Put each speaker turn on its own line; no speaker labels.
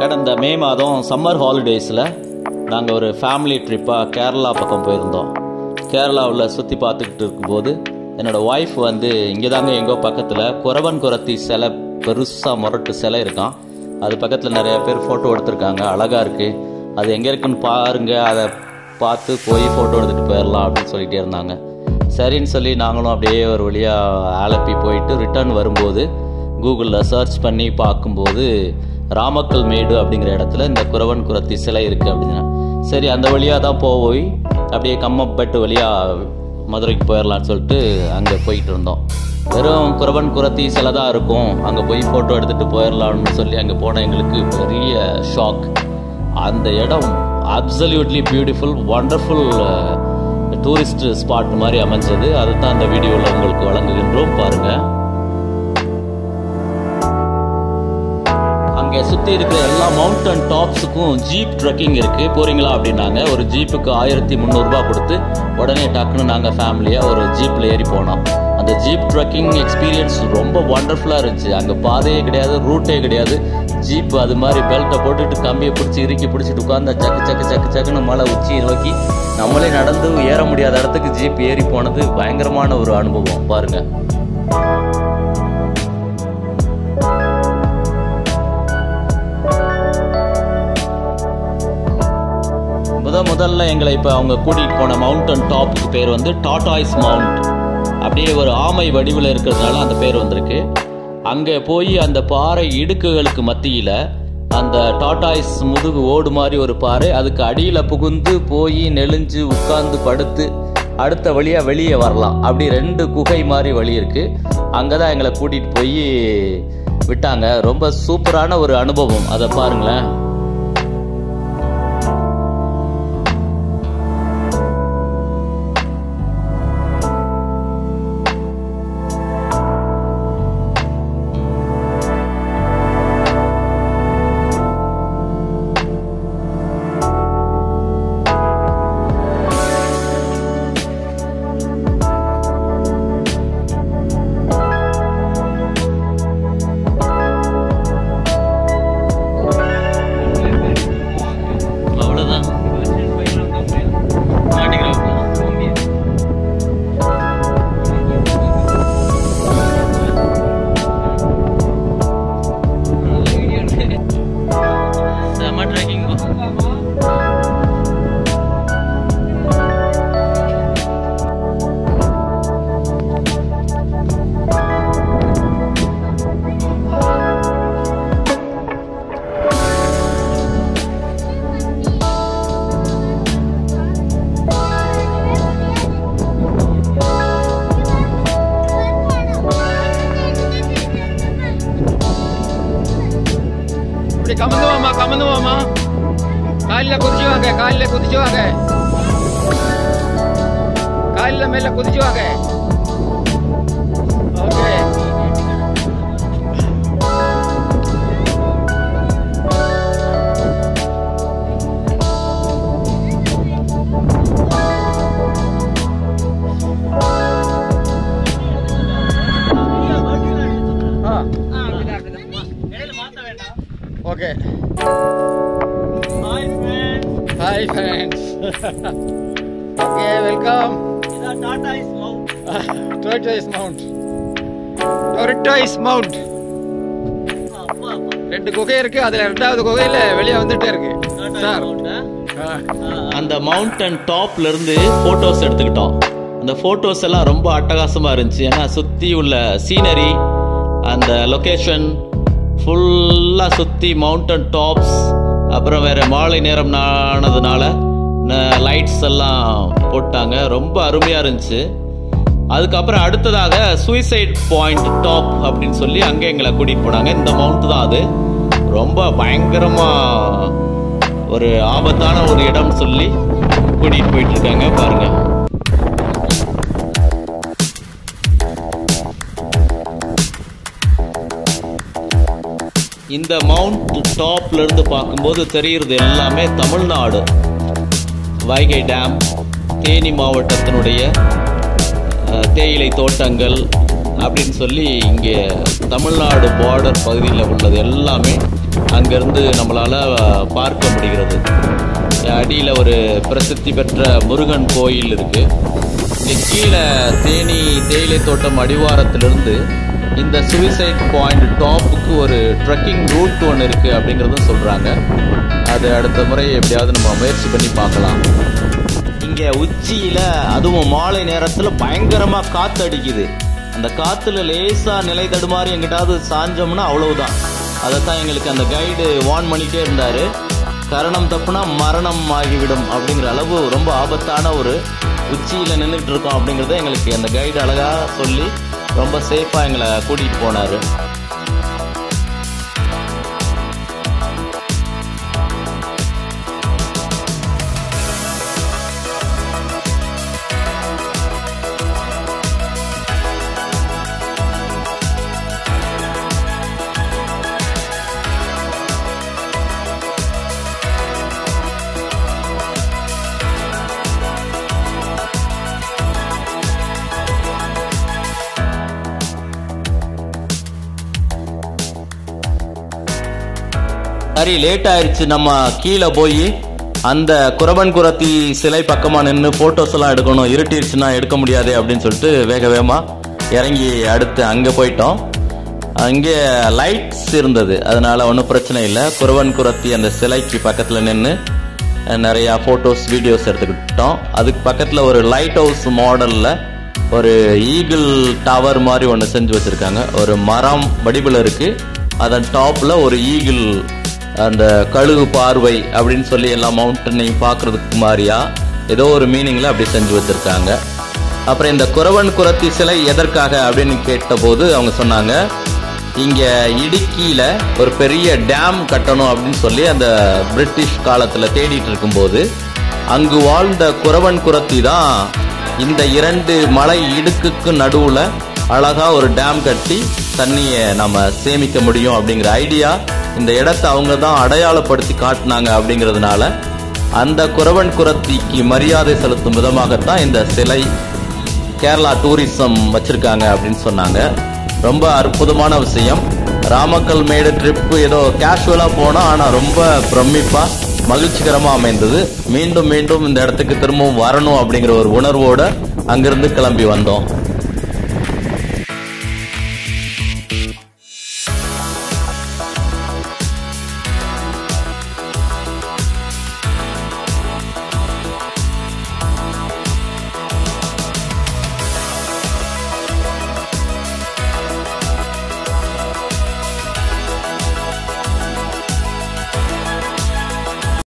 கடந்த மே மாதம் சம்மர் ஹாலிடேஸில் நாங்கள் ஒரு ஃபேமிலி ட்ரிப்பாக கேரளா பக்கம் போயிருந்தோம். கேரளாவில் சுற்றி பார்த்துக்கிட்டு இருக்கும்போது என்னோடய ஒய்ஃப் வந்து இங்கே தாங்க எங்கோ பக்கத்தில் குறவன் குரத்தி சிலை பெருசாக முரட்டு சிலை இருக்கான் அது பக்கத்தில் நிறைய பேர் ஃபோட்டோ எடுத்திருக்காங்க அழகாக இருக்குது அது எங்கே இருக்குன்னு பாருங்க அதை பார்த்து போய் ஃபோட்டோ எடுத்துகிட்டு போயிடலாம் அப்படின்னு சொல்லிகிட்டே இருந்தாங்க. சரின்னு சொல்லி நாங்களும் அப்படியே ஒரு வழியாக அலப்பி போயிட்டு ரிட்டர்ன் வரும்போது கூகுளில் சர்ச் பண்ணி பார்க்கும்போது ராமக்கல் மேடு அப்படிங்கிற இடத்துல இந்த குறவன் குரத்தி சிலை இருக்குது அப்படின்னா. சரி அந்த வழியாக தான் போய் அப்படியே கம்மப்பட்டு வழியாக மதுரைக்கு போயிடலான்னு சொல்லிட்டு அங்கே போயிட்டு இருந்தோம். வெறும் குறவன் குரத்தி சிலை தான் இருக்கும். அங்கே போய் ஃபோட்டோ எடுத்துகிட்டு போயிடலாம்னு சொல்லி அங்கே போன எங்களுக்கு பெரிய ஷாக் அந்த இடம் absolutely beautiful wonderful tourist spot மாதிரி அமைஞ்சது. அதை தான் அந்த வீடியோவில் உங்களுக்கு வழங்குகின்றோம். பாருங்கள் சுற்றி இருக்கிற எல்லா மவுண்டன் டாப்ஸுக்கும் ஜீப் ட்ரக்கிங் இருக்குது போகிறீங்களா அப்படின்னாங்க. ஒரு ஜீப்புக்கு ஆயிரத்தி முந்நூறுரூபா கொடுத்து உடனே டக்குன்னு நாங்கள் ஃபேமிலியாக ஒரு ஜீப்பில் ஏறி போனோம். அந்த ஜீப் ட்ரக்கிங் எக்ஸ்பீரியன்ஸ் ரொம்ப ஒண்டர்ஃபுல்லாக இருந்துச்சு. அங்கே பாதையே கிடையாது ரூட்டே கிடையாது. ஜீப் அது மாதிரி பெல்ட்டை போட்டுட்டு கம்பியை பிடிச்சி இறுக்கி பிடிச்சிட்டு உட்காந்து சக்கு சக்கு சக்கு சக்குன்னு மலை உச்சியை நோக்கி நம்மளே நடந்து ஏற முடியாத இடத்துக்கு ஜீப் ஏறி போனது பயங்கரமான ஒரு அனுபவம். பாருங்கள் முதல்ல எங்களை இப்போ அவங்க கூட்டிகிட்டு போன மவுண்டன் டாப்புக்கு பேர் வந்து டாட்டாய்ஸ் மவுண்ட் அப்படியே ஒரு ஆமை வடிவில் இருக்கிறதுனால அந்த பேர் வந்திருக்கு. அங்கே போய் அந்த பாறை இடுக்குகளுக்கு மத்தியில் அந்த டாட்டாய்ஸ் முதுகு ஓடு மாதிரி ஒரு பாறை அதுக்கு அடியில் புகுந்து போய் நெளிஞ்சு உட்கார்ந்து படுத்து அடுத்த வழியாக வெளியே வரலாம். அப்படி ரெண்டு குகை மாதிரி வழி இருக்குது அங்கே தான் எங்களை கூட்டிகிட்டு போய் விட்டாங்க. ரொம்ப சூப்பரான ஒரு அனுபவம். அதை பாருங்களேன். ட்ரெக்கிங்
இப்படி வாமா வாமா காலில் குதிச்சு வாங்க காலில் குதிச்சு வாங்க காலில் மேல குதிச்சு வாங்க hi friends okay welcome tortoise mount tortoise mount ரெண்டு குகை இருக்கு. அதுல ரெண்டாவது குகையில வெளியே வந்துட்டே இருக்கு. சார்
அந்த மவுண்டன் டாப்ல இருந்து போட்டோஸ் எடுத்துக்கிட்டோம். அந்த போட்டோஸ் எல்லாம் ரொம்ப அட்டகாசமா இருந்துச்சு. ஏன்னா சுத்தி உள்ள சீனரி அந்த லொகேஷன் ஃபுல்லா சுத்தி மவுண்டன் டாப்ஸ் அப்புறம் வேறு மாலை நேரம் ஆனதுனால லைட்ஸ் எல்லாம் போட்டாங்க. ரொம்ப அருமையாக இருந்துச்சு. அதுக்கப்புறம் அடுத்ததாக சூசைட் பாயிண்ட் டாப் அப்படின்னு சொல்லி அங்கே எங்களை கூட்டிகிட்டு போனாங்க. இந்த மவுண்ட் தான் அது. ரொம்ப பயங்கரமாக ஒரு ஆபத்தான ஒரு இடம்னு சொல்லி கூட்டிகிட்டு போயிட்டு இருக்காங்க. இந்த மவுண்ட் டாப்ல இருந்து பார்க்கும்போது தெரியுறது எல்லாமே தமிழ்நாடு. வைகை டேம் தேனி மாவட்டத்தினுடைய தேயிலை தோட்டங்கள் அப்படின்னு சொல்லி இங்கே தமிழ்நாடு பார்டர் பகுதியில் உள்ளது எல்லாமே அங்கேருந்து நம்மளால் பார்க்க முடிகிறது. அடியில் ஒரு பிரசித்தி பெற்ற முருகன் கோயில் இருக்குது இங்கே கீழே தேனி தேயிலை தோட்டம் அடிவாரத்திலிருந்து இந்த சுவிசைட் பாயிண்ட் டாப்புக்கு ஒரு ட்ரெக்கிங் ரூட் ஒன்று இருக்குது அப்படிங்கிறதும் சொல்கிறாங்க அது அடுத்த முறை எப்படியாவது நம்ம முயற்சி பண்ணி பார்க்கலாம். இங்கே உச்சியில் அதுவும் மாலை நேரத்தில் பயங்கரமாக காற்று அடிக்குது. அந்த காற்றுல லேசாக நிலை தடுமாறி எங்கிட்டாவது சாஞ்சோம்னா அவ்வளவுதான். தான் எங்களுக்கு அந்த கைடு வார்ன் பண்ணிட்டே இருந்தார். கரணம் தப்புனா மரணம் ஆகிவிடும் அப்படிங்கிற அளவு ரொம்ப ஆபத்தான ஒரு உச்சியில் நின்றுட்டு இருக்கோம் அப்படிங்கிறத எங்களுக்கு அந்த கைடு அழகாக சொல்லி ரொம்ப சேஃபாக எங்களை கூட்டிகிட்டு போனார். சரி லேட் ஆயிடுச்சு நம்ம கீழே போய் அந்த குரவன் குரத்தி சிலை பக்கமாக நின்று ஃபோட்டோஸ் எல்லாம் எடுக்கணும். இருட்டிருச்சுன்னா எடுக்க முடியாது அப்படின்னு சொல்லிட்டு வேக வேகமாக இறங்கி அடுத்து அங்கே போயிட்டோம். அங்கே லைட்ஸ் இருந்தது. அதனால் ஒன்றும் பிரச்சனை இல்லை. குரவன் குரத்தி அந்த சிலைக்கு பக்கத்தில் நின்று நிறையா ஃபோட்டோஸ் வீடியோஸ் எடுத்துக்கிட்டோம். அதுக்கு பக்கத்தில் ஒரு லைட் ஹவுஸ் மாடலில் ஒரு ஈகிள் டவர் மாதிரி ஒன்று செஞ்சு வச்சுருக்காங்க. ஒரு மரம் வடிவில் இருக்குது அதன் டாப்பில் ஒரு ஈகிள் அந்த கழுகு பார்வை அப்படின்னு சொல்லி எல்லா மவுண்டனையும் பார்க்குறதுக்கு மாதிரியா? ஏதோ ஒரு மீனிங்கில் அப்படி செஞ்சு வச்சுருக்காங்க. அப்புறம் இந்த குறவன் குரத்தி சிலை எதற்காக அப்படின்னு கேட்டபோது அவங்க சொன்னாங்க இங்கே இடுக்கியில் ஒரு பெரிய டேம் கட்டணும் அப்படின்னு சொல்லி அந்த பிரிட்டிஷ் காலத்தில் தேடிட்டு இருக்கும்போது அங்கு வாழ்ந்த குறவன் குரத்தி தான் இந்த இரண்டு மலை இடுக்குக்கு நடுவில் அழகாக ஒரு டேம் கட்டி தண்ணியை நம்ம சேமிக்க முடியும் அப்படிங்கிற ஐடியா இந்த இடத்த அவங்க தான் அடையாளப்படுத்தி காட்டினாங்க அப்படிங்கிறதுனால அந்த குறவன் குரத்திக்கு மரியாதை செலுத்தும் விதமாகத்தான் இந்த சிலை கேரளா டூரிசம் வச்சுருக்காங்க அப்படின்னு சொன்னாங்க. ரொம்ப அற்புதமான விஷயம். ராமக்கல் மேடு ட்ரிப்பு ஏதோ கேஷுவலாக போனோம் ஆனால் ரொம்ப பிரமிப்பாக மகிழ்ச்சிகரமாக அமைந்தது. மீண்டும் மீண்டும் இந்த இடத்துக்கு திரும்பவும் வரணும் அப்படிங்கிற ஒரு உணர்வோடு அங்கிருந்து கிளம்பி வந்தோம்.